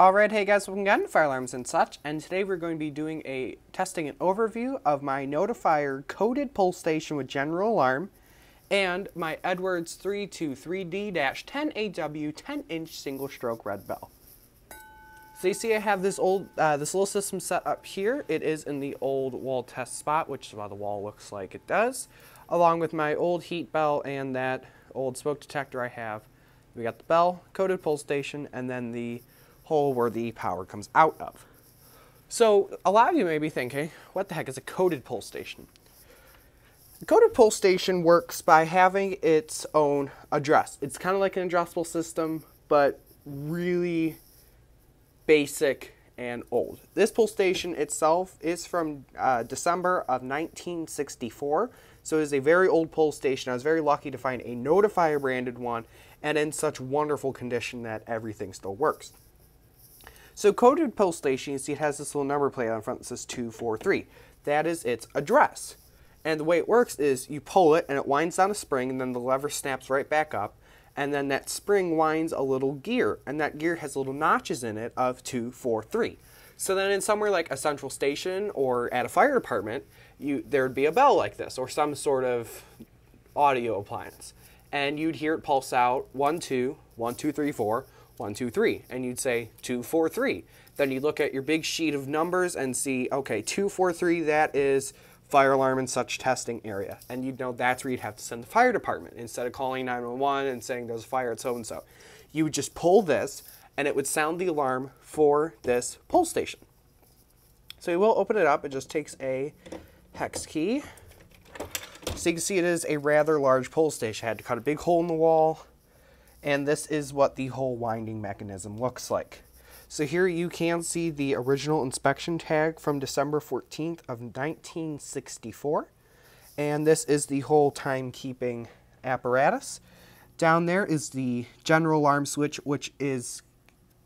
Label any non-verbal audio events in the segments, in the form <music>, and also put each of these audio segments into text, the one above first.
Alright, hey guys, welcome again to Fire Alarms and such, and today we're going to be doing a testing and overview of my Notifier coded pull station with general alarm and my Edwards 323D-10AW 10-inch single-stroke red bell. So you see I have this old, uh, this little system set up here. It is in the old wall test spot, which is why the wall looks like it does, along with my old heat bell and that old smoke detector I have. We got the bell, coded pull station, and then the hole where the power comes out of. So a lot of you may be thinking, what the heck is a coded pull station? A coded pull station works by having its own address. It's kind of like an addressable system, but really basic and old. This pull station itself is from uh, December of 1964, so it is a very old pull station. I was very lucky to find a Notifier branded one and in such wonderful condition that everything still works. So coded pull station, you see it has this little number plate on front that says 243. That is its address. And the way it works is you pull it and it winds down a spring and then the lever snaps right back up and then that spring winds a little gear and that gear has little notches in it of 243. So then in somewhere like a central station or at a fire department, you there would be a bell like this or some sort of audio appliance. And you'd hear it pulse out one, two, one, two, three, four, one, two, three, and you'd say two, four, three. Then you look at your big sheet of numbers and see, okay, two, four, three, that is fire alarm and such testing area. And you'd know that's where you'd have to send the fire department instead of calling 911 and saying there's a fire at so and so. You would just pull this and it would sound the alarm for this pull station. So you will open it up. It just takes a hex key. So you can see it is a rather large pull station. I had to cut a big hole in the wall and this is what the whole winding mechanism looks like. So here you can see the original inspection tag from December 14th of 1964. And this is the whole timekeeping apparatus. Down there is the general alarm switch, which is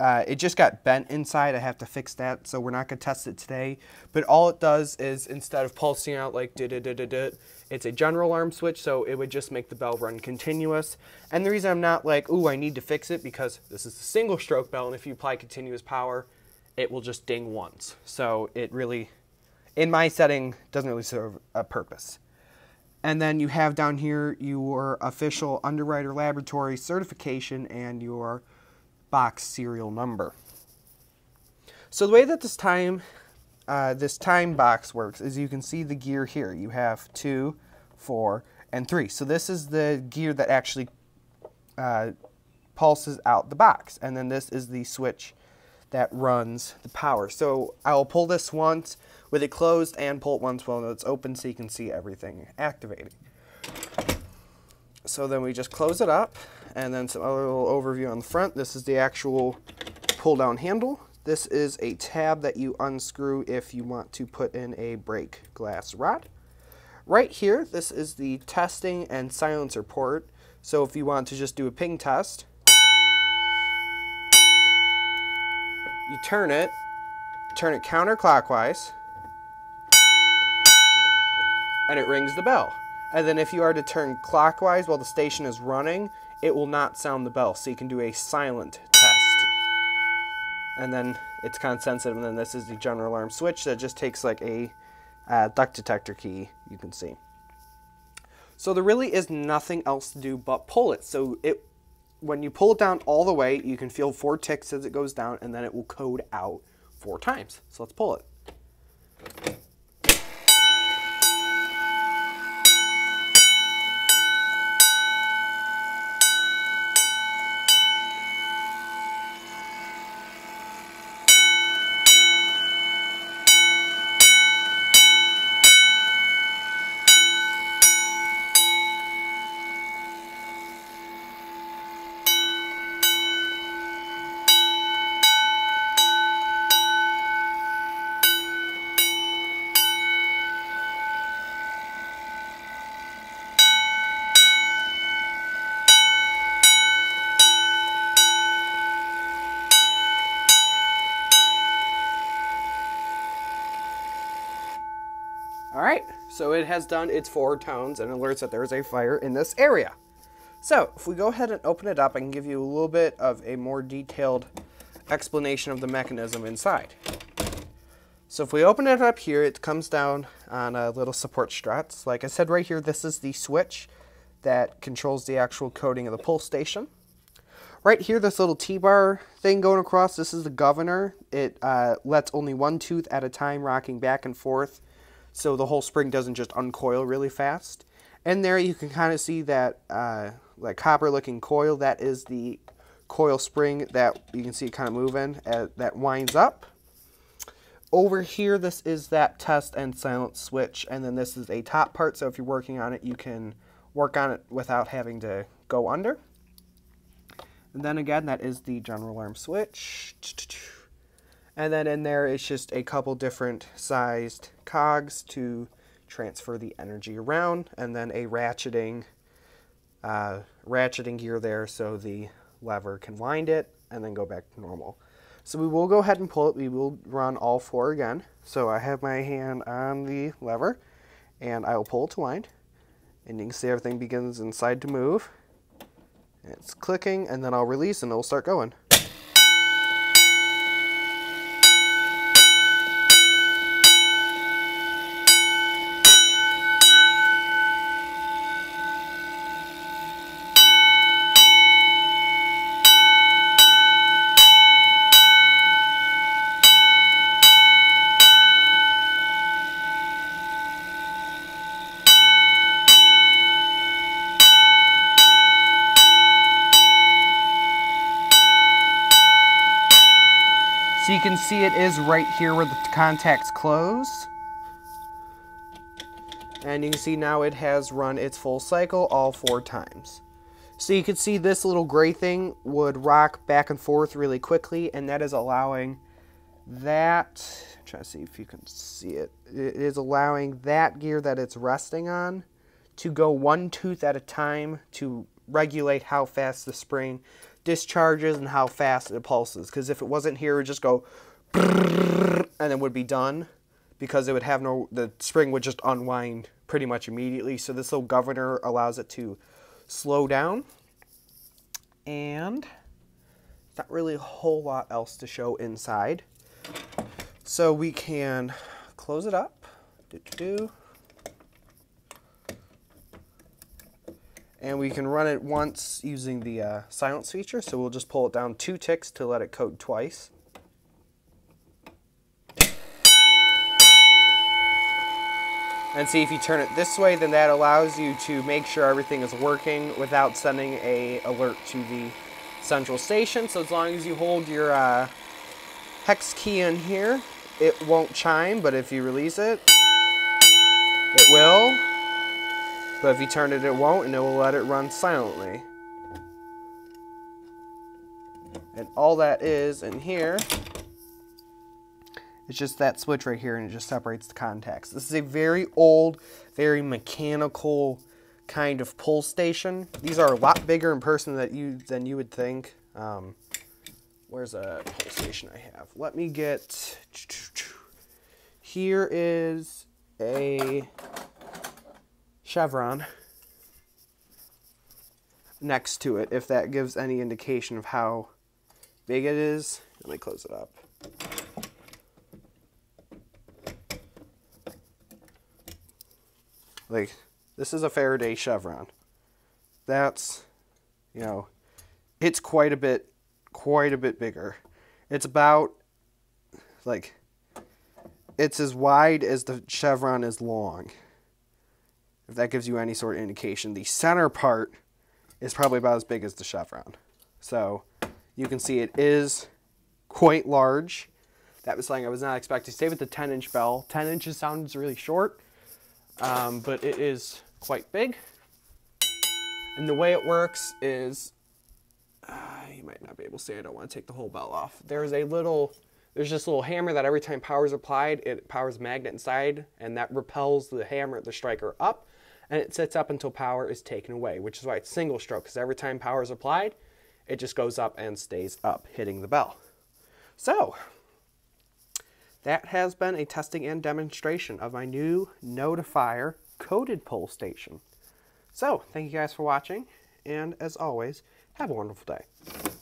uh, it just got bent inside. I have to fix that, so we're not going to test it today. But all it does is instead of pulsing out like da da da da da, it's a general alarm switch, so it would just make the bell run continuous. And the reason I'm not like, ooh, I need to fix it, because this is a single stroke bell, and if you apply continuous power, it will just ding once. So it really, in my setting, doesn't really serve a purpose. And then you have down here your official underwriter laboratory certification and your box serial number. So the way that this time uh, this time box works is you can see the gear here. You have two, four, and three. So this is the gear that actually uh, pulses out the box. And then this is the switch that runs the power. So I'll pull this once with it closed and pull it once while it's open so you can see everything activating. So then we just close it up and then some other little overview on the front. This is the actual pull down handle. This is a tab that you unscrew if you want to put in a break glass rod. Right here, this is the testing and silencer port. So if you want to just do a ping test, you turn it, turn it counterclockwise, and it rings the bell. And then if you are to turn clockwise while the station is running, it will not sound the bell. So you can do a silent test. And then it's kind of sensitive. And then this is the general alarm switch that just takes like a uh, duct detector key, you can see. So there really is nothing else to do but pull it. So it, when you pull it down all the way, you can feel four ticks as it goes down, and then it will code out four times. So let's pull it. So it has done its four tones and alerts that there is a fire in this area. So if we go ahead and open it up, I can give you a little bit of a more detailed explanation of the mechanism inside. So if we open it up here, it comes down on a little support struts. Like I said right here, this is the switch that controls the actual coding of the pull station. Right here, this little T-bar thing going across, this is the governor. It uh, lets only one tooth at a time rocking back and forth so the whole spring doesn't just uncoil really fast. And there you can kind of see that uh, like copper looking coil. That is the coil spring that you can see kind of moving as, that winds up. Over here, this is that test and silent switch, and then this is a top part, so if you're working on it, you can work on it without having to go under. And then again, that is the general alarm switch. And then in there, it's just a couple different sized cogs to transfer the energy around, and then a ratcheting uh, ratcheting gear there so the lever can wind it and then go back to normal. So we will go ahead and pull it. We will run all four again. So I have my hand on the lever and I will pull to wind. And you can see everything begins inside to move. It's clicking and then I'll release and it'll start going. So you can see it is right here where the contacts close. And you can see now it has run its full cycle all four times. So you can see this little gray thing would rock back and forth really quickly and that is allowing that, I'm trying to see if you can see it, it is allowing that gear that it's resting on to go one tooth at a time to regulate how fast the spring discharges and how fast it pulses. Because if it wasn't here, it would just go and then would be done because it would have no, the spring would just unwind pretty much immediately. So this little governor allows it to slow down. And not really a whole lot else to show inside. So we can close it up. Do, do, do. And we can run it once using the uh, silence feature. So we'll just pull it down two ticks to let it code twice. And see if you turn it this way, then that allows you to make sure everything is working without sending a alert to the central station. So as long as you hold your uh, hex key in here, it won't chime, but if you release it, it will. But if you turn it, it won't, and it will let it run silently. And all that is in here is just that switch right here, and it just separates the contacts. This is a very old, very mechanical kind of pull station. These are a lot bigger in person than you, than you would think. Um, where's a pull station I have? Let me get... <tsk> Here is a chevron next to it, if that gives any indication of how big it is. Let me close it up. Like, this is a Faraday chevron. That's, you know, it's quite a bit, quite a bit bigger. It's about, like, it's as wide as the chevron is long if that gives you any sort of indication. The center part is probably about as big as the chevron. So you can see it is quite large. That was something I was not expecting. To stay with the 10 inch bell. 10 inches sounds really short, um, but it is quite big. And the way it works is, uh, you might not be able to see, I don't want to take the whole bell off. There's a little, there's this little hammer that every time power is applied, it powers magnet inside, and that repels the hammer, the striker up, and it sits up until power is taken away, which is why it's single stroke, because every time power is applied, it just goes up and stays up, hitting the bell. So, that has been a testing and demonstration of my new Notifier coded pull station. So, thank you guys for watching, and as always, have a wonderful day.